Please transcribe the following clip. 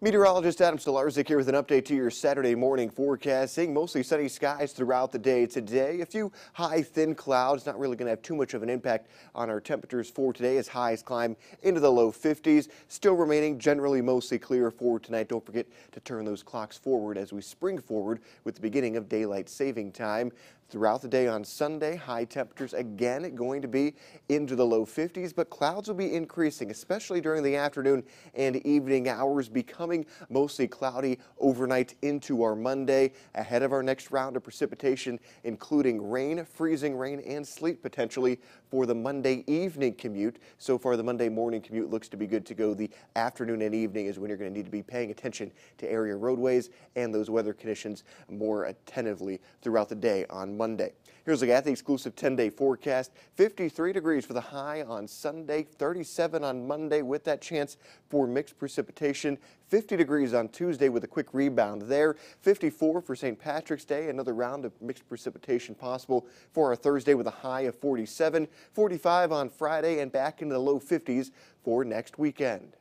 Meteorologist Adam Stolarczyk here with an update to your Saturday morning forecast. Seeing mostly sunny skies throughout the day today. A few high, thin clouds, not really going to have too much of an impact on our temperatures for today as highs climb into the low 50s. Still remaining generally mostly clear for tonight. Don't forget to turn those clocks forward as we spring forward with the beginning of daylight saving time. Throughout the day on Sunday, high temperatures again going to be into the low 50s, but clouds will be increasing, especially during the afternoon and evening hours, becoming mostly cloudy overnight into our Monday. Ahead of our next round of precipitation, including rain, freezing rain, and sleet potentially for the Monday evening commute. So far, the Monday morning commute looks to be good to go. The afternoon and evening is when you're going to need to be paying attention to area roadways and those weather conditions more attentively throughout the day on Monday. Here's a look at the exclusive 10-day forecast. 53 degrees for the high on Sunday, 37 on Monday with that chance for mixed precipitation. 50 degrees on Tuesday with a quick rebound there. 54 for St. Patrick's Day, another round of mixed precipitation possible for our Thursday with a high of 47. 45 on Friday and back into the low 50s for next weekend.